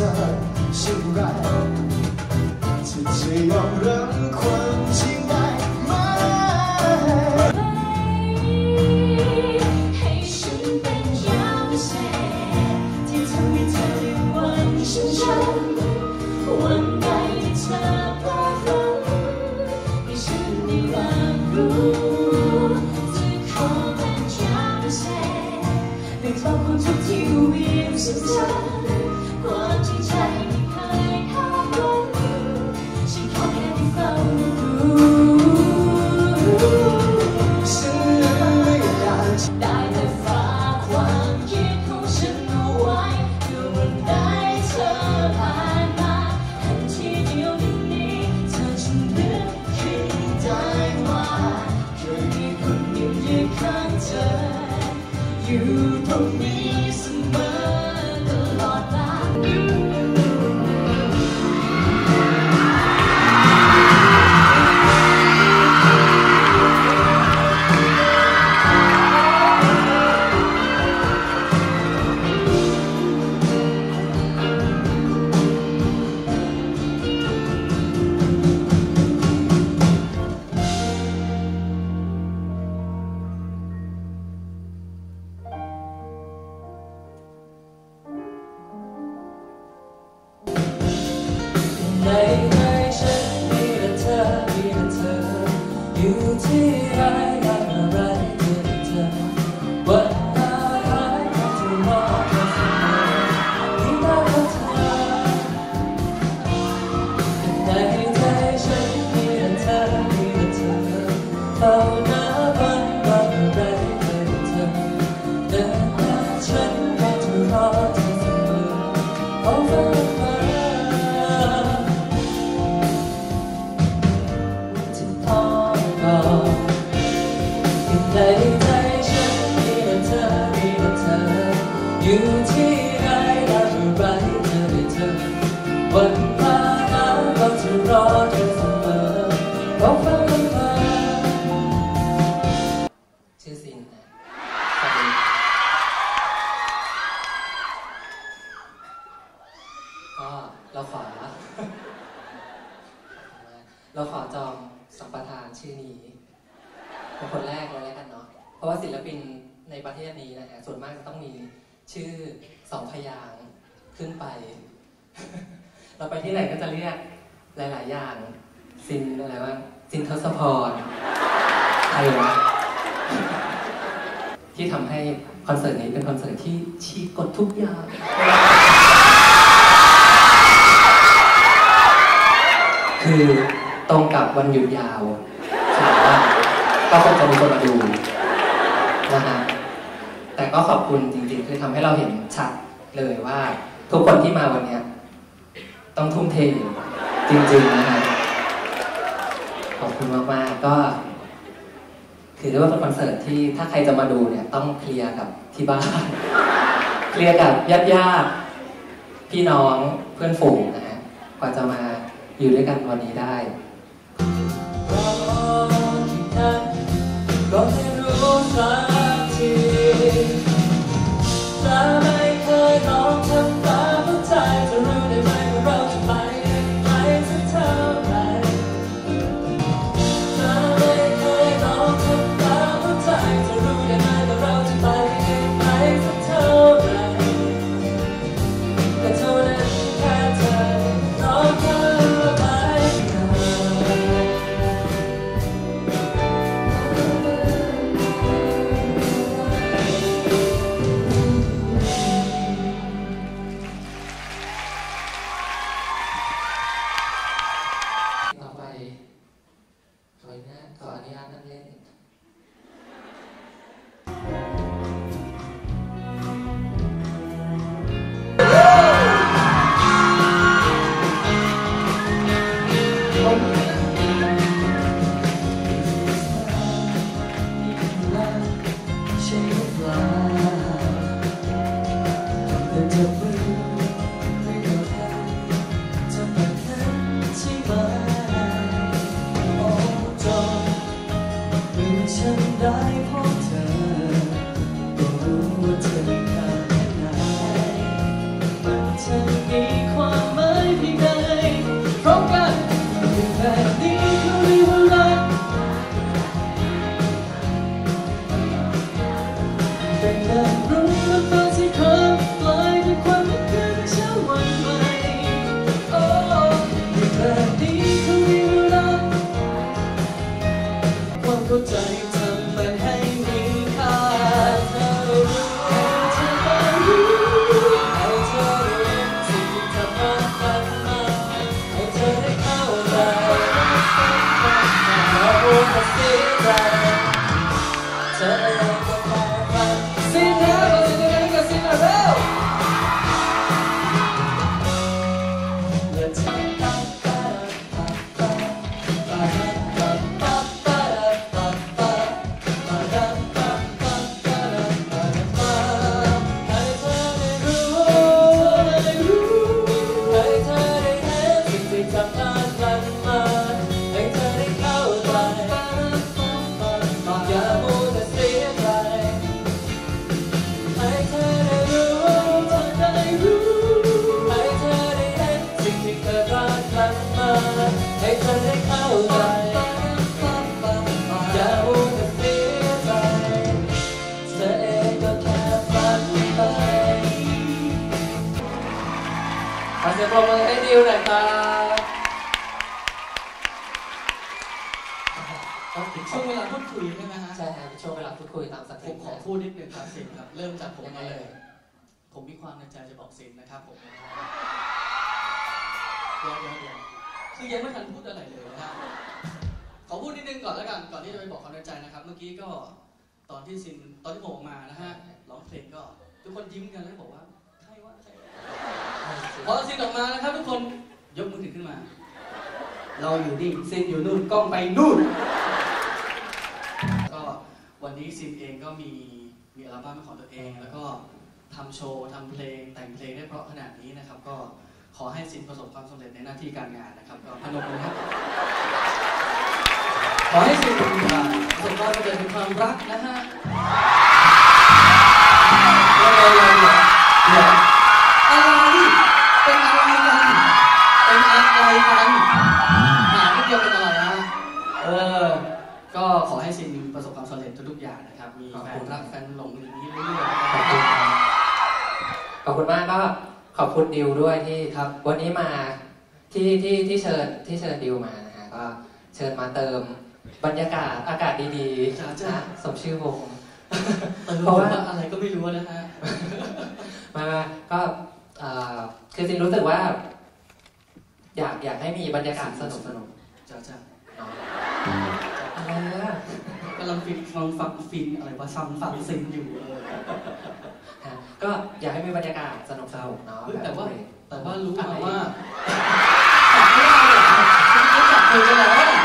ธอเช่นไรที่จะยอมรับความจริงได้ไหมให้ฉันเป็นยามเศษที่ทำให้เธอได้วันฉันฉันวันใดที่เธอพลาดฝันให้ฉันได้รับรู้จะขอเป็นยามเศษได้บอกความทุกข์ที่เวียนฉัน เท่านั้นวันว่าเมื่ไรเจอแต่เธอเดินมาฉันก็จะรอเธอเสมอโอ้ฟ้าฟ้าที่ท้อกอยู่ในใจฉันมีแต่เธอมีแต่เธออยู่ที่ไหนและเมื่อไรเจอได้เธอวันพาน้ำก็จะรอเธอเสมอ องพยางขึ้นไป เราไปที่ไหนก็จะเรียกหลาย ๆ อย่างซินอะไรว่าซินทศพรใครวะที่ทำให้คอนเสิร์ตนี้เป็นคอนเสิร์ตที่ชี้กดทุกอย่างคือตรงกับวันหยุดยาวแสดงว่าก็คงจะมีคนมาดูนะฮะแต่ก็ขอบคุณจริงๆ คือทำให้เราเห็นชัด เลยว่า ทุกคนที่มาวันนี้ต้องทุ่มเทจริงๆนะฮะขอบคุณมากๆก็คือเรียกว่าเป็นคอนเสิร์ตที่ถ้าใครจะมาดูเนี่ยต้องเคลียร์กับที่บ้าน เคลียร์กับญาติๆพี่น้องเพื่อนฝูงนะฮะกว่าจะมาอยู่ด้วยกันวันนี้ได้ ได้พบเธอก็รู้ว่าเธอค่ไหนมันจะมีความหมายเพียงใดพร้อมกันแบบนี้เขาเรียกว่ารักแต่เริ่มรู้ว่าตอนที่เคยปล่อยด้วยความไม่เคยเช้าวันใหม่โอ้แบบนี้เขาเรียกว่ารักความเข้าใจ back. ปรบมือให้ดิวหน่อยครับครับถึงช่วงเวลาพูดคุยใช่ไหมฮะ ใช่ครับช่วงเวลาพูดคุยตามสผคริปมต์ขอนะพูดนิดนึงครับสินครับ เริ่มจากผมมาเลย ผมมีความในใจจะบอกสินนะครับผมเดี๋ยวเดี๋ยวเดี๋ยวคือยังไม่ทันพูดอะไรเลยนะครับขอพูดนิดนึงก่อนแล้วกัน ก่อนที่จะไปบอกความในใจนะครับ เมื่อกี้ก็ตอนที่ซินตอนที่ผมออกมานะฮะร้องเพลงก็ ทุกคนยิ้มกันแล้วบอกว่าใครวะใครวะ พอซินออกมานะครับทุกคนยกมือถือขึ้นมา เราอยู่นี่ซินอยู่นู่นกล้องไปนู่น ก็วันนี้ซินเองก็มีมีอัลบั้มของตัวเอง แล้วก็ทำโชว์ทำเพลงแต่งเพลงได้เพราะขนาดนี้นะครับ ก็ขอให้ซินประสบความสำเร็จในหน้าที่การงานนะครับก็พนมมือครับขอให้ซินประสบความสำเร็จในความรักนะฮะ ขอบคุณดิวด้วยที่ครับ วันนี้มาที่ที่ที่เชิญที่เชิญดิวมานะฮะก็เชิญมาเติมบรรยากาศอากาศดีจ้าๆจ้านะสมชื่อวงเออเพราะว่าอะไรก็ไม่รู้นะฮะ มาก็เอ่อคือจริงรู้สึกว่า อยากอยากให้มีบรรยากาศสนุกสนุกจ้าจ้าๆเนาะอะไรอะกำลังฟินกำลังฟังฟินอะไรวะซัมฟังซินอยู่เออ ฮะก็อยากให้มีบรรยากาศสนุกสนุกเนาะเฮ้ยบบแต่ว่าเพลงแต่ว่ารู้อะมาไรว่า จับไม่ได้เลยคุณจับมือกันแล้ว